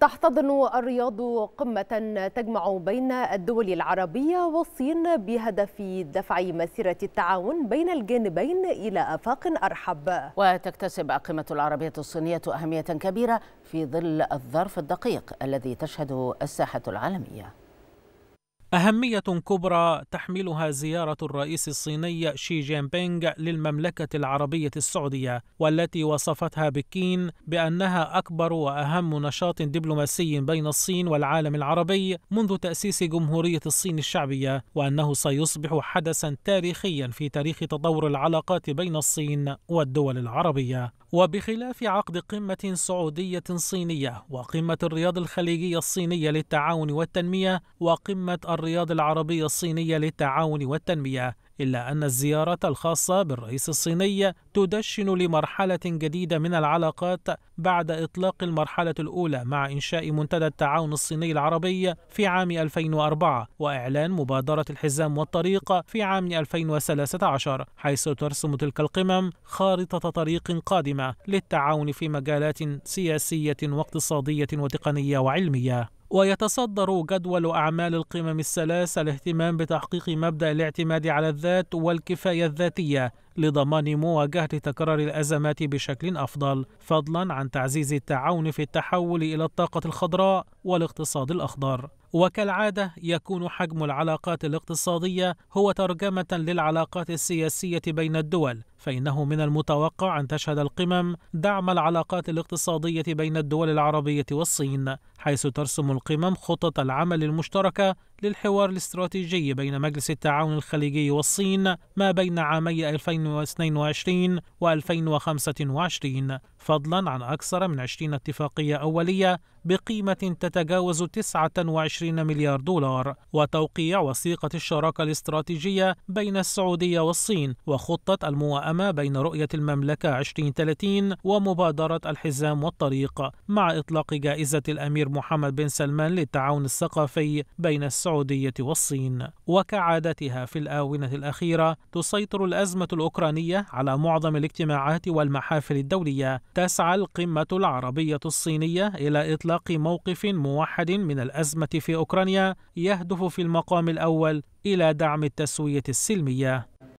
تحتضن الرياض قمة تجمع بين الدول العربية والصين بهدف دفع مسيرة التعاون بين الجانبين إلى آفاق أرحب. وتكتسب القمة العربية الصينية أهمية كبيرة في ظل الظرف الدقيق الذي تشهده الساحة العالمية. أهمية كبرى تحملها زيارة الرئيس الصيني شي جين بينغ للمملكة العربية السعودية والتي وصفتها بكين بأنها أكبر وأهم نشاط دبلوماسي بين الصين والعالم العربي منذ تأسيس جمهورية الصين الشعبية وأنه سيصبح حدثا تاريخيا في تاريخ تطور العلاقات بين الصين والدول العربية. وبخلاف عقد قمة سعودية صينية وقمة الرياض الخليجية الصينية للتعاون والتنمية وقمة الرياض العربية الصينية للتعاون والتنمية إلا أن الزيارة الخاصة بالرئيس الصيني تدشن لمرحلة جديدة من العلاقات بعد إطلاق المرحلة الأولى مع إنشاء منتدى التعاون الصيني العربي في عام 2004 وإعلان مبادرة الحزام والطريق في عام 2013 حيث ترسم تلك القمم خارطة طريق قادمة للتعاون في مجالات سياسية واقتصادية وتقنية وعلمية. ويتصدر جدول أعمال القمم الثلاث الاهتمام بتحقيق مبدأ الاعتماد على الذات والكفاية الذاتية. لضمان مواجهة تكرار الأزمات بشكل أفضل فضلا عن تعزيز التعاون في التحول إلى الطاقة الخضراء والاقتصاد الأخضر. وكالعادة يكون حجم العلاقات الاقتصادية هو ترجمة للعلاقات السياسية بين الدول فإنه من المتوقع أن تشهد القمم دعم العلاقات الاقتصادية بين الدول العربية والصين حيث ترسم القمم خطط العمل المشتركة للحوار الاستراتيجي بين مجلس التعاون الخليجي والصين ما بين عامي 2022 و 2025 فضلا عن أكثر من 20 اتفاقية أولية بقيمة تتجاوز 29 مليار دولار وتوقيع وثيقة الشراكة الاستراتيجية بين السعودية والصين وخطة الموائمة بين رؤية المملكة 2030 ومبادرة الحزام والطريق مع إطلاق جائزة الأمير محمد بن سلمان للتعاون الثقافي بين السعودية والصين. وكعادتها في الآونة الأخيرة تسيطر الأزمة الأوكرانية على معظم الاجتماعات والمحافل الدولية تسعى القمة العربية الصينية إلى إطلاق موقف موحد من الأزمة في أوكرانيا يهدف في المقام الأول إلى دعم التسوية السلمية.